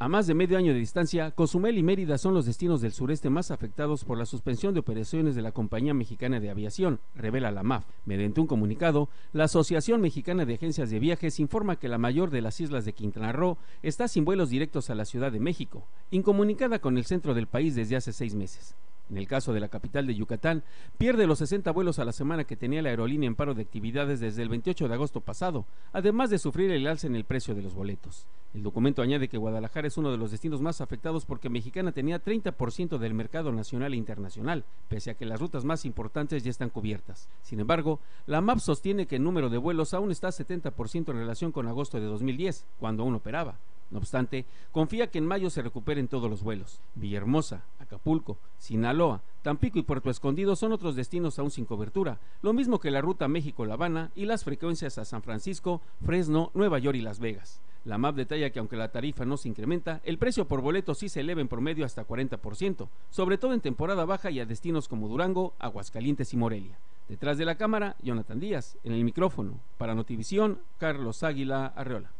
A más de medio año de distancia, Cozumel y Mérida son los destinos del sureste más afectados por la suspensión de operaciones de la Compañía Mexicana de Aviación, revela la MAF. Mediante un comunicado, la Asociación Mexicana de Agencias de Viajes informa que la mayor de las islas de Quintana Roo está sin vuelos directos a la Ciudad de México, incomunicada con el centro del país desde hace seis meses. En el caso de la capital de Yucatán, pierde los 60 vuelos a la semana que tenía la aerolínea en paro de actividades desde el 28 de agosto pasado, además de sufrir el alza en el precio de los boletos. El documento añade que Guadalajara es uno de los destinos más afectados porque Mexicana tenía 30% del mercado nacional e internacional, pese a que las rutas más importantes ya están cubiertas. Sin embargo, la MAP sostiene que el número de vuelos aún está 70% en relación con agosto de 2010, cuando aún operaba. No obstante, confía que en mayo se recuperen todos los vuelos. Villahermosa, Acapulco, Sinaloa, Tampico y Puerto Escondido son otros destinos aún sin cobertura, lo mismo que la ruta México-La Habana y las frecuencias a San Francisco, Fresno, Nueva York y Las Vegas. La MAP detalla que aunque la tarifa no se incrementa, el precio por boleto sí se eleva en promedio hasta 40%, sobre todo en temporada baja y a destinos como Durango, Aguascalientes y Morelia. Detrás de la cámara, Jonathan Díaz, en el micrófono. Para Notivisión, Carlos Águila Arreola.